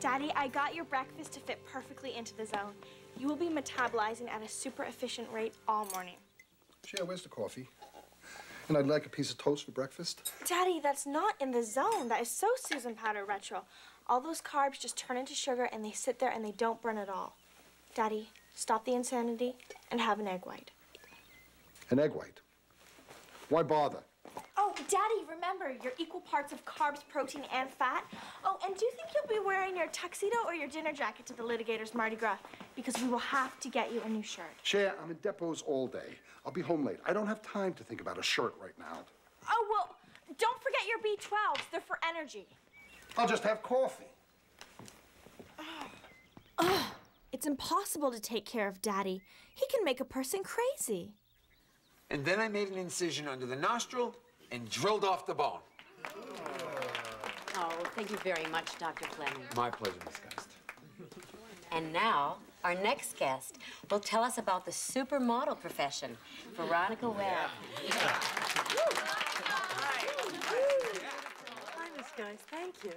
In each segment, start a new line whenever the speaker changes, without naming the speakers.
Daddy, I got your breakfast to fit perfectly into the zone. You will be metabolizing at a super efficient rate all morning.
Cher, where's the coffee? And I'd like a piece of toast for breakfast.
Daddy, that's not in the zone. That is so Susan Powter retro. All those carbs just turn into sugar and they sit there and they don't burn at all. Daddy, stop the insanity and have an egg white.
An egg white. Why bother?
Oh, Daddy, remember, you're equal parts of carbs, protein, and fat. Oh, and do you think you'll be wearing your tuxedo or your dinner jacket to the litigator's Mardi Gras? Because we will have to get you a new shirt.
Cher, I'm in depots all day. I'll be home late. I don't have time to think about a shirt right now.
Oh, well, don't forget your B12s. They're for energy.
I'll just have coffee.
It's impossible to take care of Daddy. He can make a person crazy.
And then I made an incision under the nostril and drilled off the bone.
Oh, thank you very much, Dr. Fleming.
My pleasure, Miss Geist.
And now, our next guest will tell us about the supermodel profession, Veronica Webb. Yeah.
Hi, Miss Geist. Thank you.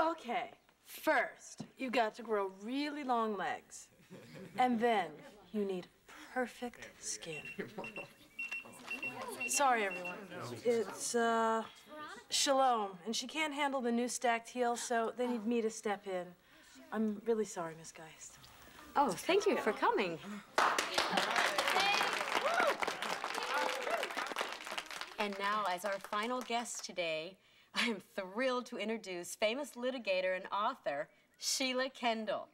Okay, first, you got to grow really long legs. And then you need perfect skin. Sorry, everyone. It's, uh, Shalom, and she can't handle the new stacked heel, so they need me to step in. I'm really sorry, Miss Geist.
Oh, thank you for coming. And now, as our final guest today, I am thrilled to introduce famous litigator and author Sheila Kendall.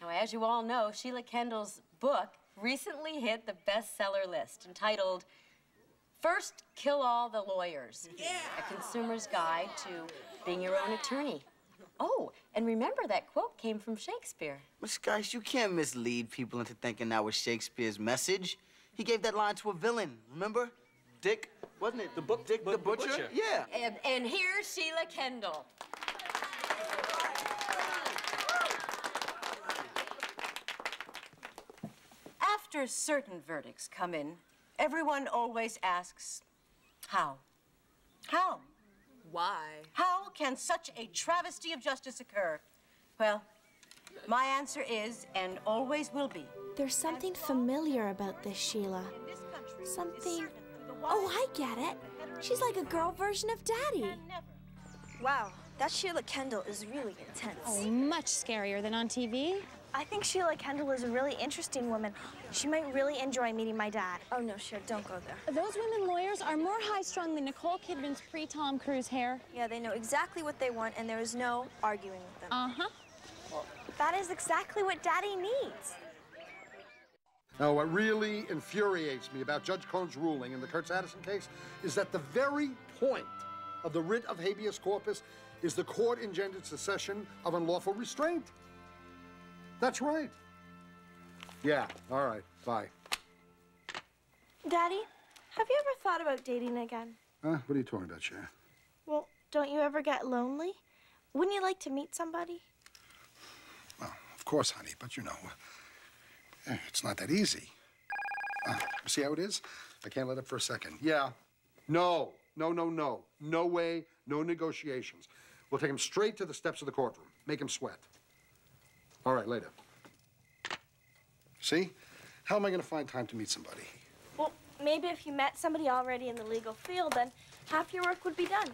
Now, as you all know, Sheila Kendall's book recently hit the bestseller list entitled First Kill All the Lawyers Yeah. A Consumer's Guide to Being Your Own Attorney. Oh, and remember that quote came from Shakespeare.
Miss Geist, you can't mislead people into thinking that was Shakespeare's message. He gave that line to a villain, remember? Dick, wasn't it? The book Dick the, Butcher?
Butcher.
Yeah.
And, and here's Sheila Kendall.
After certain verdicts come in, everyone always asks, how? How?
Why?
How can such a travesty of justice occur? Well, my answer is, and always will be,
There's something familiar about this, Sheila. Something. Oh, I get it. She's like a girl version of Daddy.
Wow, that Sheila Kendall is really intense.
Oh, much scarier than on TV.
I think Sheila Kendall is a really interesting woman. She might really enjoy meeting my dad.
Oh, no, Cher, don't go there.
Those women lawyers are more high-strung than Nicole Kidman's pre-Tom Cruise hair.
Yeah, they know exactly what they want, and there is no arguing with them.
Uh-huh.
Well, That is exactly what Daddy needs.
Now, what really infuriates me about Judge Cohn's ruling in the Kurtz Addison case is that the very point of the writ of habeas corpus is the court engendered secession of unlawful restraint. That's right. Yeah, all right, bye.
Daddy, have you ever thought about dating again?
Huh? What are you talking about, Sharon?
Well, don't you ever get lonely? Wouldn't you like to meet somebody?
Well, of course, honey, but you know, eh, it's not that easy. Uh, see how it is? I can't let up for a second. Yeah. No, no, no, no. No way, no negotiations. We'll take him straight to the steps of the courtroom. Make him sweat. All right, later. See? How am I going to find time to meet somebody?
Well, maybe if you met somebody already in the legal field, then half your work would be done.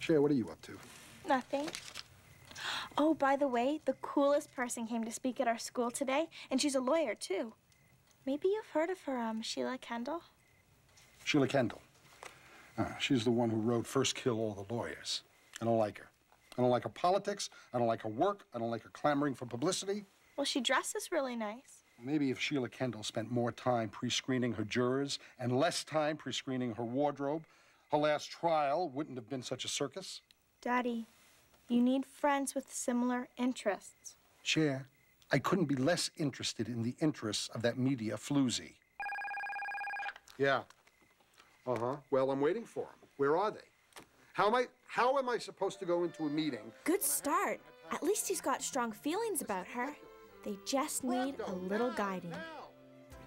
Cher, what are you up to?
Nothing. Oh, by the way, the coolest person came to speak at our school today, and she's a lawyer, too. Maybe you've heard of her, um, Sheila Kendall?
Sheila Kendall. Uh, she's the one who wrote First Kill All the Lawyers. I don't like her. I don't like her politics. I don't like her work. I don't like her clamoring for publicity.
Well, she dresses really nice.
Maybe if Sheila Kendall spent more time pre screening her jurors and less time pre screening her wardrobe, her last trial wouldn't have been such a circus.
Daddy, you need friends with similar interests.
Cher, I couldn't be less interested in the interests of that media floozy. Yeah. Uh huh. Well, I'm waiting for them. Where are they? How am I? How am I supposed to go into a meeting?
Good start. At least he's got strong feelings about her. They just need a little guiding.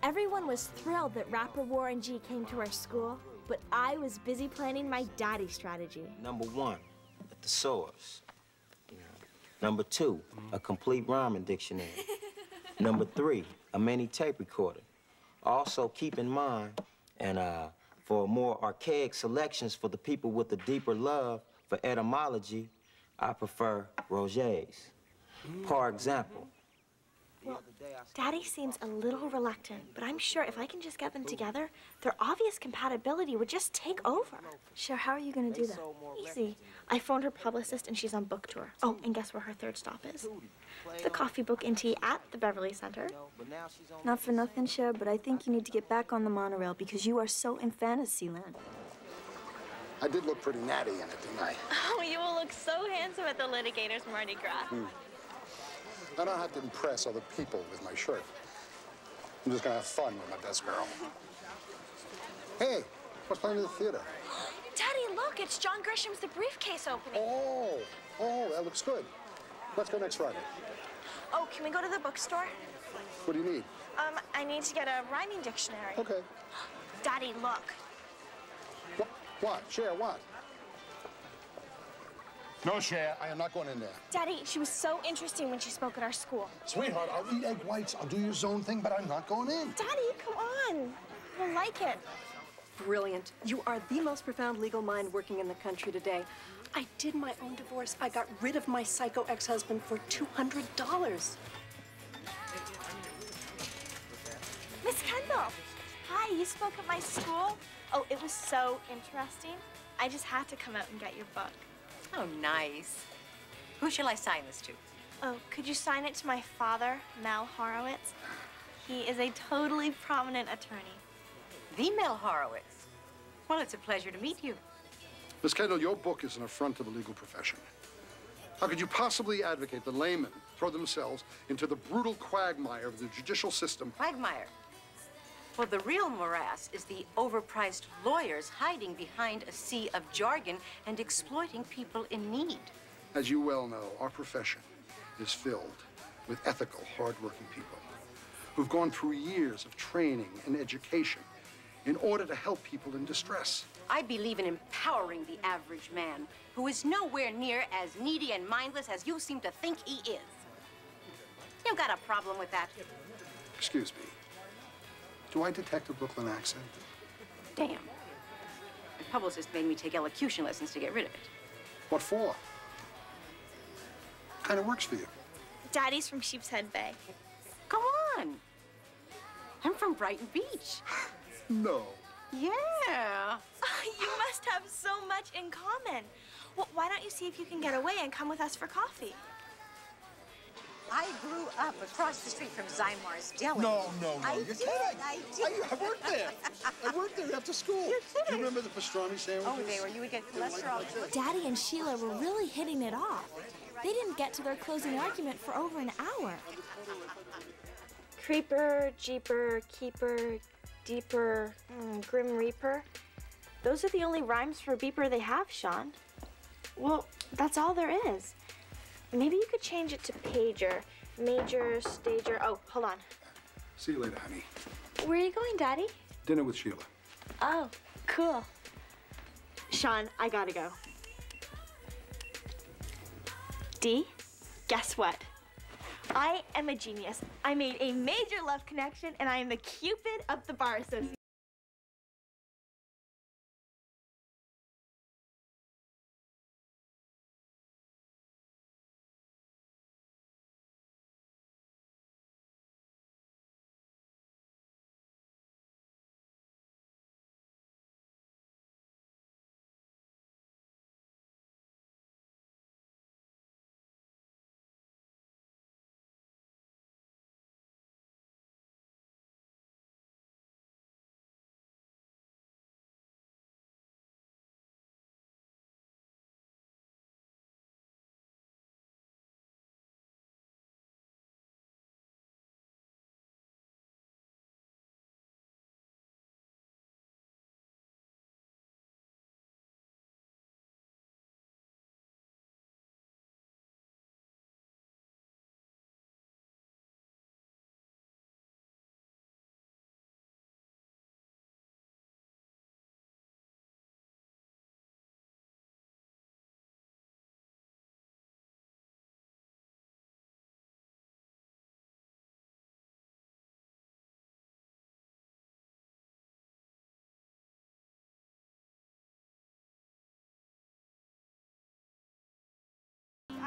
Everyone was thrilled that rapper Warren G came to our school, but I was busy planning my daddy strategy.
Number one,
thesaurus. You know. Number two, a complete rhyming dictionary. Number three, a mini tape recorder. Also, keep in mind, and uh, for more archaic selections for the people with a deeper love for etymology, I prefer Roget's. For example,
Well, Daddy seems a little reluctant, but I'm sure if I can just get them together, their obvious compatibility would just take over.
Cher, how are you gonna do that?
Easy. I phoned her publicist and she's on book tour. Oh, and guess where her third stop is? The Coffee Book and Tea at the Beverly Center.
Not for nothing, Cher, but I think you need to get back on the monorail because you are so in fantasy land.
I did look pretty natty in it, didn't I?
Oh, you will look so handsome at the litigators Mardi Gras. Hmm.
I don't have to impress other people with my shirt. I'm just gonna have fun with my best girl. Hey, what's playing in the theater?
Daddy, look, it's John Grisham's The Briefcase opening.
Oh, oh, that looks good. Let's go next Friday.
Oh, can we go to the bookstore?
What do you need?
Um, I need to get a rhyming dictionary.
Okay.
Daddy, look.
What? What? Cher, what? No, Cher, I am not going in there.
Daddy, she was so interesting when she spoke at our school.
Sweetheart, I'll eat egg whites. I'll do your zone thing, but I'm not going in.
Daddy, come on. You'll like it.
Brilliant. You are the most profound legal mind working in the country today. I did my own divorce. I got rid of my psycho ex-husband for $200.
Miss Kendall. Hi, you spoke at my school. Oh, it was so interesting. I just had to come out and get your book.
Oh, nice. Who shall I sign this to?
Oh, could you sign it to my father, Mel Horowitz? He is a totally prominent attorney.
The Mel Horowitz. Well, it's a pleasure to meet you.
Miss Kendall, your book is an affront to the legal profession. How could you possibly advocate the laymen throw themselves into the brutal quagmire of the judicial system?
Quagmire. Well, the real morass is the overpriced lawyers hiding behind a sea of jargon and exploiting people in need.
As you well know, our profession is filled with ethical, hardworking people who've gone through years of training and education in order to help people in distress.
I believe in empowering the average man who is nowhere near as needy and mindless as you seem to think he is. You got a problem with that?
Excuse me. Do I detect a Brooklyn accent?
Damn. The publicist made me take elocution lessons to get rid of it.
What for? Kind of works for you.
Daddy's from Sheepshead Bay.
Come on. I'm from Brighton Beach.
No.
Yeah.
you must have so much in common. Well, why don't you see if you can get away and come with us for coffee?
I grew up across the street from Zymar's Deli.
No, no, no.
I
You're
did.
kidding.
I did.
I, I worked there. I worked there after school.
You're
Do
kidding.
you remember the pastrami sandwiches?
Oh, they were. You would get cholesterol.
Daddy and Sheila were really hitting it off. They didn't get to their closing argument for over an hour. Creeper, Jeeper, Keeper, Deeper, mm, Grim Reaper. Those are the only rhymes for beeper they have, Sean. Well, that's all there is. Maybe you could change it to pager, major, stager. Oh, hold on.
See you later, honey.
Where are you going, Daddy?
Dinner with Sheila.
Oh, cool. Sean, I gotta go. D, guess what? I am a genius. I made a major love connection, and I am the Cupid of the Bar Association.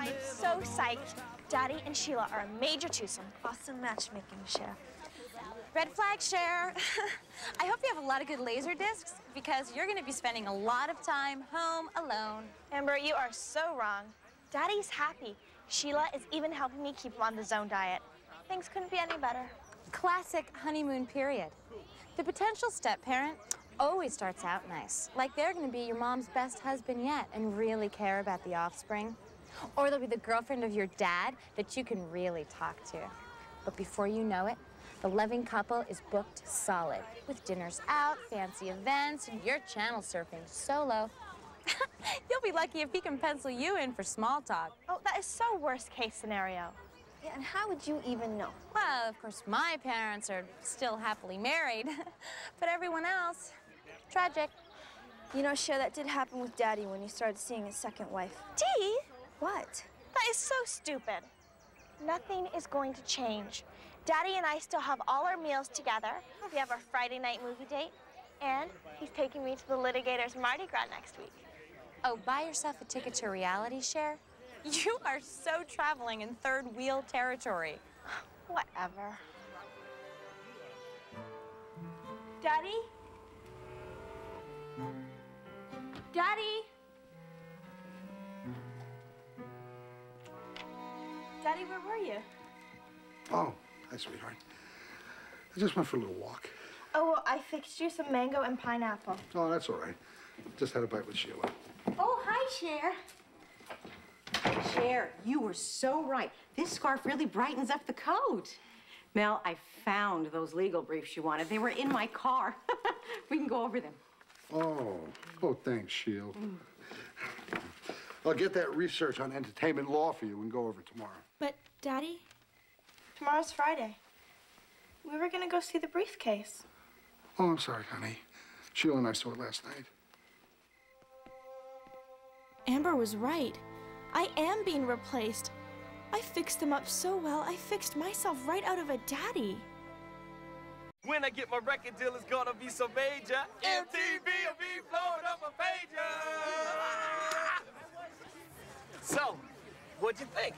I'm so psyched. Daddy and Sheila are a major twosome. Awesome matchmaking, Cher.
Red flag Cher. I hope you have a lot of good laser discs because you're going to be spending a lot of time home alone.
Amber, you are so wrong. Daddy's happy. Sheila is even helping me keep him on the zone diet. Things couldn't be any better.
Classic honeymoon period. The potential step parent always starts out nice, like they're going to be your mom's best husband yet and really care about the offspring. Or they'll be the girlfriend of your dad that you can really talk to. But before you know it, the loving couple is booked solid with dinners out, fancy events, and you're channel surfing solo. You'll be lucky if he can pencil you in for small talk.
Oh, that is so worst case scenario.
Yeah, and how would you even know?
Well, of course, my parents are still happily married, but everyone else, tragic.
You know, Cher, that did happen with Daddy when he started seeing his second wife.
Dee?
What?
That is so stupid. Nothing is going to change. Daddy and I still have all our meals together. We have our Friday night movie date. And he's taking me to the litigator's Mardi Gras next week.
Oh, buy yourself a ticket to reality Cher? You are so traveling in third wheel territory.
Whatever. Daddy? Daddy? Daddy, where were you?
Oh, hi, sweetheart. I just went for a little walk.
Oh, well, I fixed you some mango and pineapple.
Oh, that's all right. Just had a bite with Sheila.
Oh, hi, Cher.
Cher, you were so right. This scarf really brightens up the coat. Mel, I found those legal briefs you wanted. They were in my car. we can go over them.
Oh, oh, thanks, Sheila. Mm. I'll get that research on entertainment law for you and go over it tomorrow.
But, Daddy, tomorrow's Friday. We were gonna go see the briefcase.
Oh, I'm sorry, honey. Sheila and I saw it last night.
Amber was right. I am being replaced. I fixed them up so well, I fixed myself right out of a daddy.
When I get my record deal, it's gonna be so major. MTV will be blowing up a pager. So, what'd you think?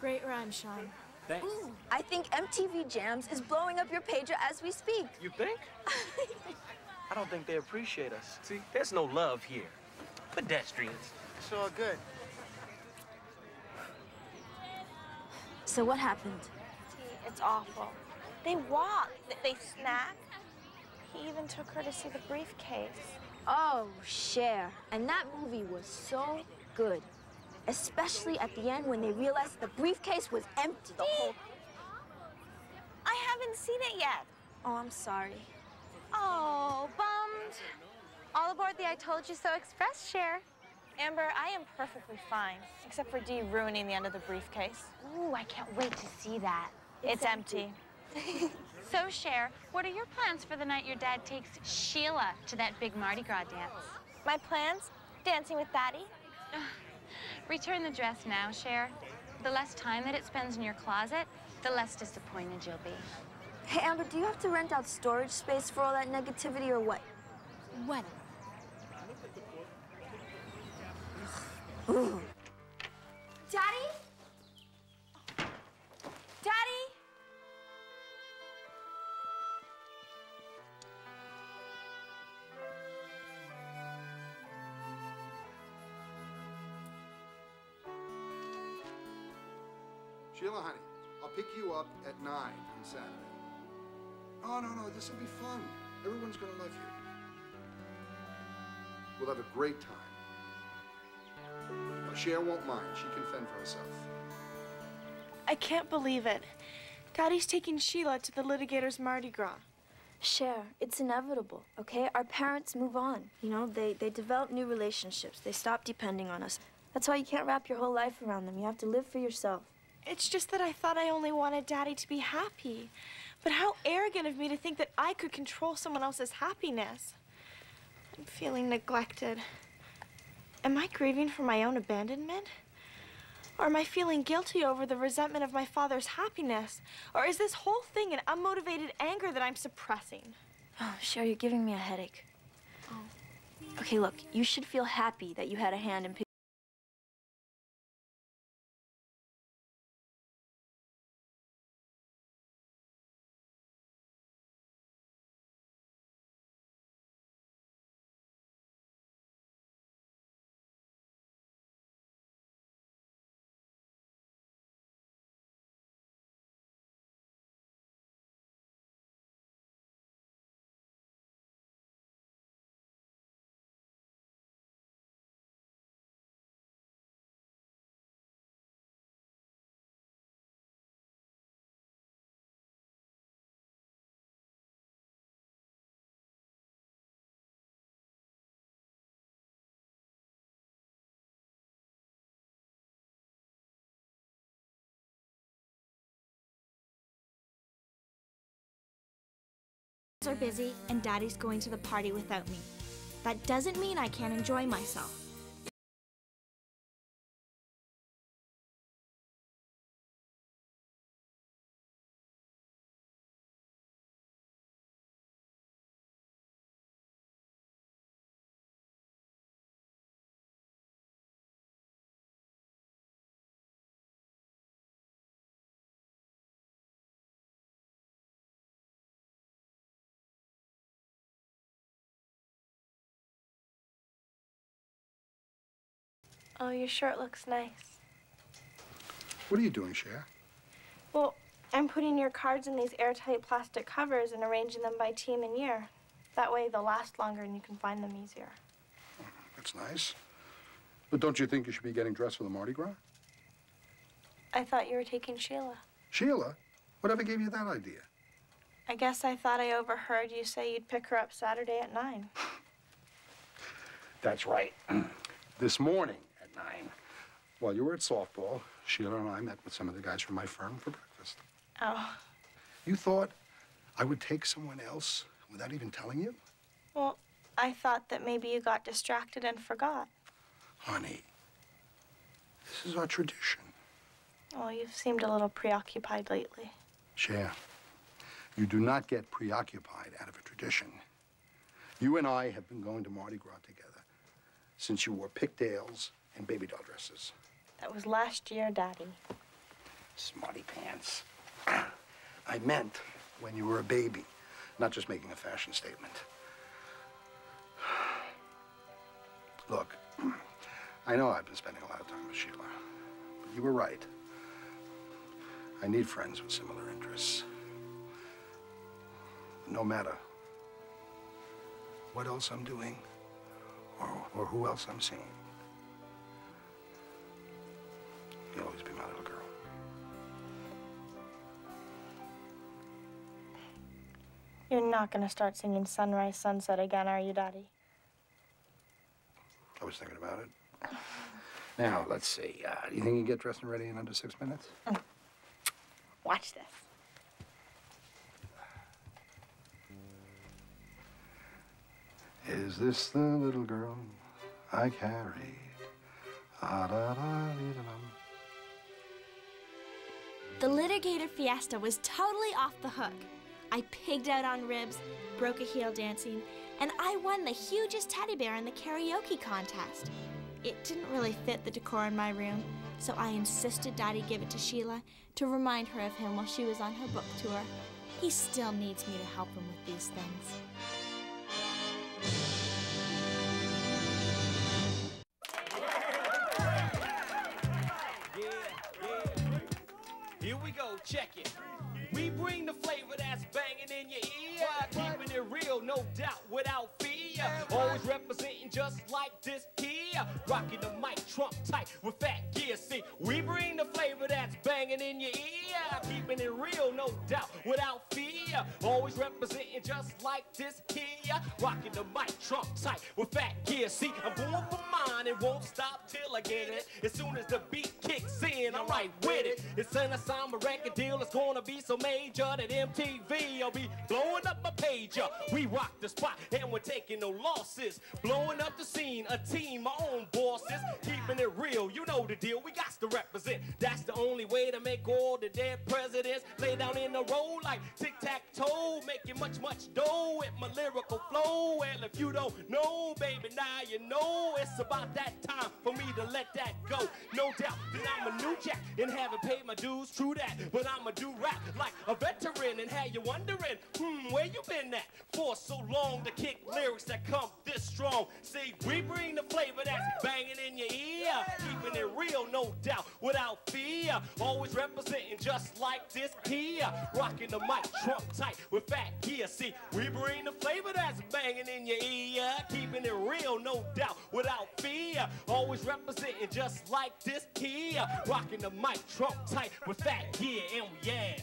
Great rhyme, Sean.
Thanks.
Ooh, I think MTV Jams is blowing up your pager as we speak.
You think? I don't think they appreciate us. See, there's no love here. Pedestrians.
It's all good.
So what happened?
It's awful. They walk, they snack. He even took her to see the briefcase.
Oh, Cher. And that movie was so good. Especially at the end when they realized the briefcase was empty. The whole...
I haven't seen it yet.
Oh, I'm sorry.
Oh, bummed. All aboard the I Told You So Express Cher.
Amber, I am perfectly fine, except for Dee ruining the end of the briefcase.
Ooh, I can't wait to see that.
It's, empty.
So, Cher, what are your plans for the night your dad takes Sheila to that big Mardi Gras dance?
My plans? Dancing with Daddy.
Return the dress now, Cher. The less time that it spends in your closet, the less disappointed you'll be.
Hey, Amber, do you have to rent out storage space for all that negativity or what?
What?
Daddy? Daddy?
Sheila, honey, I'll pick you up at 9 on Saturday. Oh, no, no, this will be fun. Everyone's gonna love you. We'll have a great time. Now, Cher won't mind. She can fend for herself.
I can't believe it. Daddy's taking Sheila to the litigator's Mardi Gras.
Cher, it's inevitable, okay? Our parents move on. You know, they, they develop new relationships. They stop depending on us. That's why you can't wrap your whole life around them. You have to live for yourself.
It's just that I thought I only wanted Daddy to be happy. But how arrogant of me to think that I could control someone else's happiness. I'm feeling neglected. Am I grieving for my own abandonment? Or am I feeling guilty over the resentment of my father's happiness? Or is this whole thing an unmotivated anger that I'm suppressing?
Oh, Cher, you're giving me a headache. Oh. Okay, look, you should feel happy that you had a hand in
are busy and Daddy's going to the party without me. That doesn't mean I can't enjoy myself.
Oh, your shirt looks nice.
What are you doing, Cher?
Well, I'm putting your cards in these airtight plastic covers and arranging them by team and year. That way they'll last longer and you can find them easier.
That's nice. But don't you think you should be getting dressed for the Mardi Gras?
I thought you were taking Sheila.
Sheila? Whatever gave you that idea?
I guess I thought I overheard you say you'd pick her up Saturday at 9.
That's right. this morning 9, while you were at softball, Sheila and I met with some of the guys from my firm for breakfast.
Oh,
You thought I would take someone else without even telling you?
well, I thought that maybe you got distracted and forgot.
Honey, this is our tradition.
Well, you've seemed a little preoccupied lately.
Cher, you do not get preoccupied out of a tradition. You and I have been going to Mardi Gras together since you wore pigtails and baby doll dresses.
That was last year, Daddy.
Smarty pants. I meant when you were a baby, not just making a fashion statement. Look, I know I've been spending a lot of time with Sheila, but you were right. I need friends with similar interests. No matter what else I'm doing or, or who else I'm seeing, you'll always be my little girl.
You're not gonna start singing Sunrise Sunset again, are you, Daddy?
I was thinking about it. Now, let's see. Uh, do you think you can get dressed and ready in under six minutes?
Watch this.
Is this the little girl I carried? Ah, da, da, dee, da, dum.
The litigator fiesta was totally off the hook. I pigged out on ribs, broke a heel dancing, and I won the hugest teddy bear in the karaoke contest. It didn't really fit the decor in my room, so I insisted Daddy give it to Sheila to remind her of him while she was on her book tour. He still needs me to help him with these things.
The tight with fat gear. See, we bring the flavor that's banging in your ear. Keeping it real, no doubt, without fear. Always representing just like this here. Rocking the mic, trunk tight with fat gear. See, I'm going for and won't stop till I get it. As soon as the beat kicks in, I'm right with it. It's an assigned record deal. It's gonna be so major that MTV will be blowing up my pager. We rock the spot and we're taking no losses. Blowing up the scene, a team, my own bosses. Keeping it real, you know the deal. We got to represent. That's the only way to make all the dead presidents lay down in a row like tic tac toe. Making much, much dough with my lyrical flow. Well, if you don't know, baby, now you know it's about that time for me to let that go. No doubt that I'm a new jack and haven't paid my dues. True that, but I'ma do rap like a veteran and have you wondering, hmm, where you been at for so long to kick lyrics that come this strong? See, we bring the flavor that's banging in your ear, keeping it real, no doubt, without fear. Always representing just like this here, rocking the mic, trump tight with fat gear. See, we bring the flavor that's banging in your ear, keeping it real, no doubt, without fear. Always representing just like this here, rocking the mic, trump tight with fat gear, and yeah.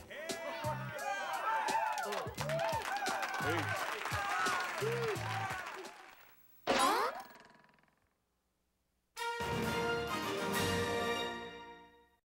Hey.